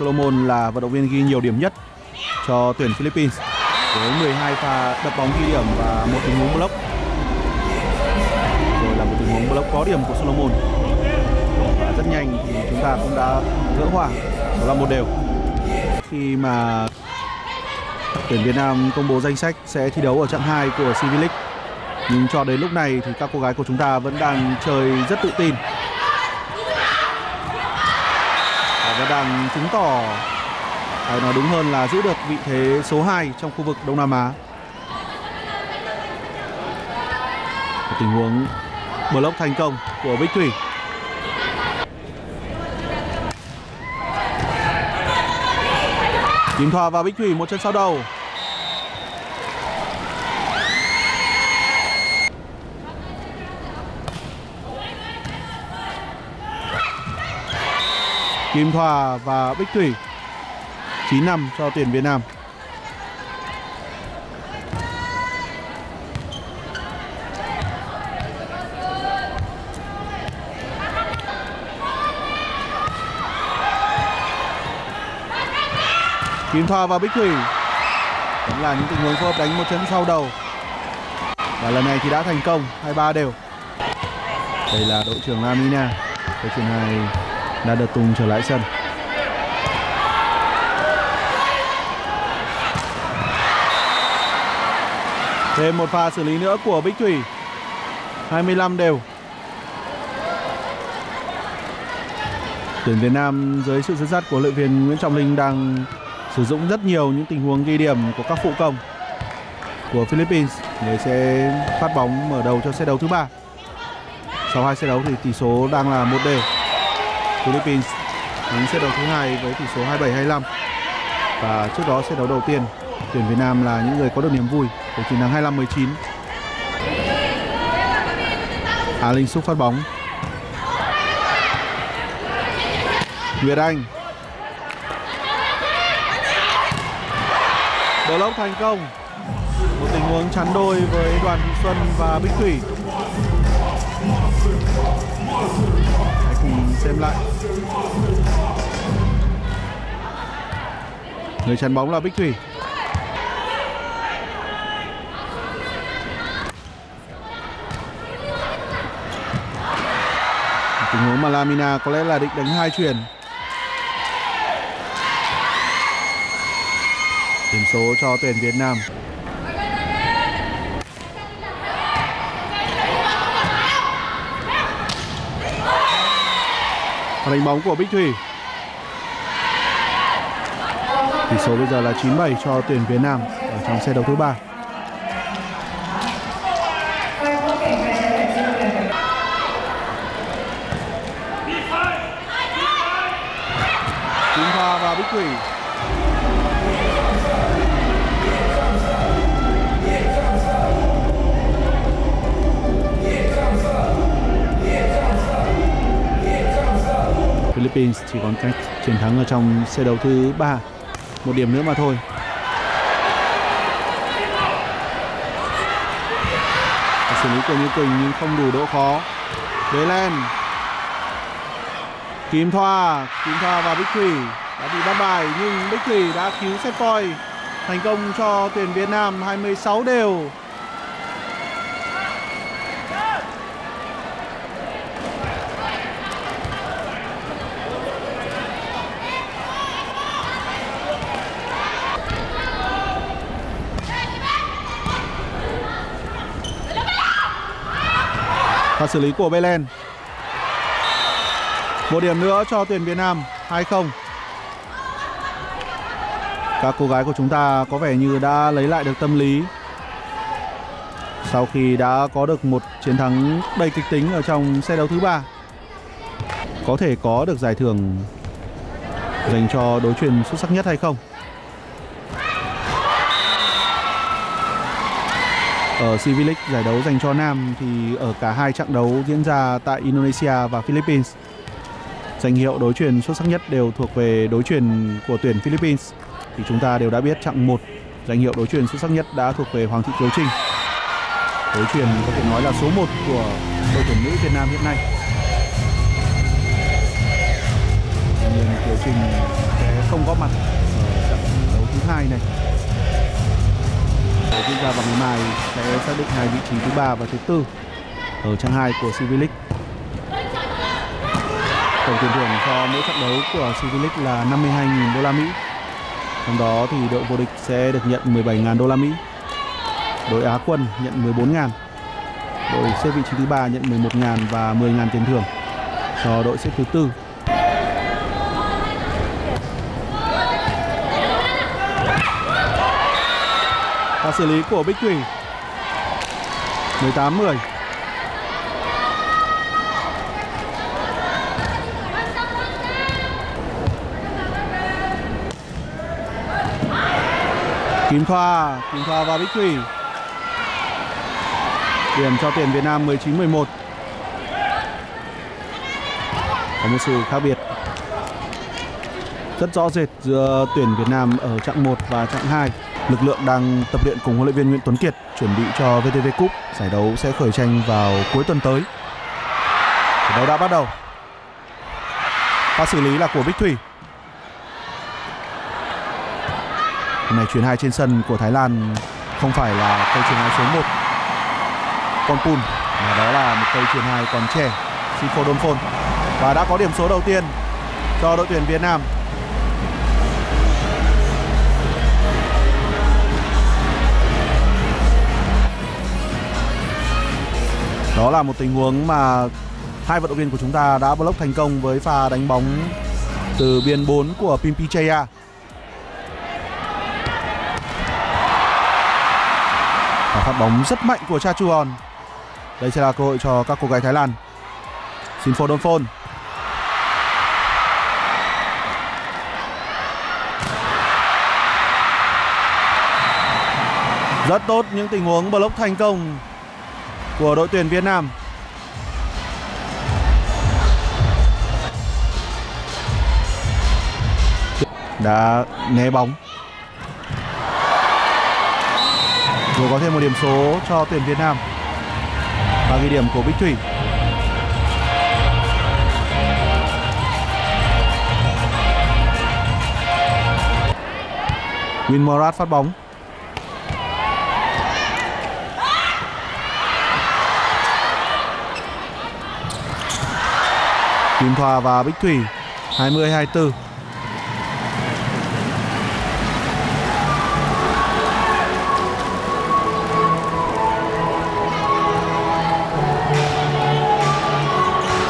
Solomon là vận động viên ghi nhiều điểm nhất cho tuyển Philippines với 12 pha đập bóng ghi điểm và một tình huống block. Rồi là một tình huống block có điểm của Solomon. Và rất nhanh thì chúng ta cũng đã gỡ hòa, đó là một đều. Khi mà tuyển Việt Nam công bố danh sách sẽ thi đấu ở trận 2 của CV League. Nhưng cho đến lúc này thì các cô gái của chúng ta vẫn đang chơi rất tự tin và đang chứng tỏ à, hay nói đúng hơn là giữ được vị thế số 2 trong khu vực Đông Nam Á. Một tình huống block thành công của Bích Thủy. Kim Thoa và Bích Thủy một chân sau đầu. Kim Thoa và Bích Thủy 9 năm cho tuyển Việt Nam. Kim Thoa và Bích Thủy Vẫn là những tình huống phối hợp đánh một chân sau đầu. Và lần này thì đã thành công 23 đều. Đây là đội trưởng Lamina. Đội trưởng này đã được tung trở lại sân Thêm một pha xử lý nữa của Bích Thủy 25 đều Tuyển Việt Nam dưới sự dẫn dắt của luyện viên Nguyễn Trọng Linh đang sử dụng rất nhiều những tình huống ghi điểm của các phụ công của Philippines để sẽ phát bóng mở đầu cho set đấu thứ ba. Sau hai set đấu thì tỷ số đang là một đều. Philippines thắng set đấu thứ hai với tỷ số 27-25 và trước đó set đấu đầu tiên, tuyển Việt Nam là những người có được niềm vui với chiến thắng 25-19. Hà Linh xúc phát bóng. Nguyệt Anh. Block thành công. Một tình huống chắn đôi với Đoàn Thị Xuân và Bích Thủy. Cùng xem lại. Người chắn bóng là Bích Thủy. tình huống mà Lamina có lẽ là định đánh hai chuyền điểm số cho tuyển Việt Nam đánh bóng của Bích Thủy. Tỷ số bây giờ là 97 cho tuyển Việt Nam ở trong set đấu thứ ba. Philippines chỉ còn cách chiến thắng ở trong set đấu thứ ba. Một điểm nữa mà thôi. Xử lý của Như Quỳnh nhưng không đủ độ khó. Bế lên Kim Thoa. Kim Thoa và Bích Thủy đã bị bắt bài, nhưng Bích Thủy đã cứu set point thành công cho tuyển Việt Nam 26 đều. Và xử lý của Belen. Một điểm nữa cho tuyển Việt Nam 2-0 các cô gái của chúng ta có vẻ như đã lấy lại được tâm lý sau khi đã có được một chiến thắng đầy kịch tính ở trong set đấu thứ ba. Có thể có được giải thưởng dành cho đối truyền xuất sắc nhất hay không? Ở CV League giải đấu dành cho nam thì ở cả hai trận đấu diễn ra tại Indonesia và Philippines danh hiệu đối truyền xuất sắc nhất đều thuộc về đối truyền của tuyển Philippines thì chúng ta đều đã biết chặng 1 danh hiệu đối truyền xuất sắc nhất đã thuộc về Hoàng Thị Kiều Trinh. Đối truyền có thể nói là số 1 của đội tuyển nữ Việt Nam hiện nay. Tuy nhiên Kiều Trinh sẽ không có mặt ở trận đấu thứ hai này để diễn ra vào ngày mai sẽ xác định hai vị trí thứ ba và thứ tư ở trang 2 của CV League. Tổng tiền thưởng cho mỗi trận đấu của CV League là 52.000 đô la Mỹ. Trong đó thì đội vô địch sẽ được nhận 17.000 đô la Mỹ. Đội Á quân nhận 14.000. Đội xếp vị trí thứ ba nhận 11.000 và 10.000 tiền thưởng cho đội xếp thứ tư và xử lý của Bích Thủy. 18 10 Kim Thoa, Kim Thoa và Bích Thủy. Điểm cho tuyển Việt Nam 19-11 Có một sự khác biệt. Rất rõ rệt giữa tuyển Việt Nam ở chặng 1 và chặng 2 lực lượng đang tập luyện cùng huấn luyện viên Nguyễn Tuấn Kiệt chuẩn bị cho VTV Cup. Giải đấu sẽ khởi tranh vào cuối tuần tới. Giải đấu đã bắt đầu. Pha xử lý là của Bích Thủy. Hôm nay chuyến hai trên sân của Thái Lan không phải là cây chuyền hai số 1 con Pun, mà đó là một cây chuyền hai còn trẻ Sifo Donphon và đã có điểm số đầu tiên cho đội tuyển Việt Nam Đó là một tình huống mà hai vận động viên của chúng ta đã block thành công với pha đánh bóng từ biên 4 của Pimpichaya. Và phát bóng rất mạnh của Cha Chuon. Đây sẽ là cơ hội cho các cô gái Thái Lan. Xin phone phôn. Rất tốt những tình huống block thành công của đội tuyển Việt Nam. Đã né bóng. Vừa có thêm một điểm số cho tuyển Việt Nam. Và ghi điểm của Bích Thủy. Win Morat phát bóng Kim Thoa và Bích Thủy 20 24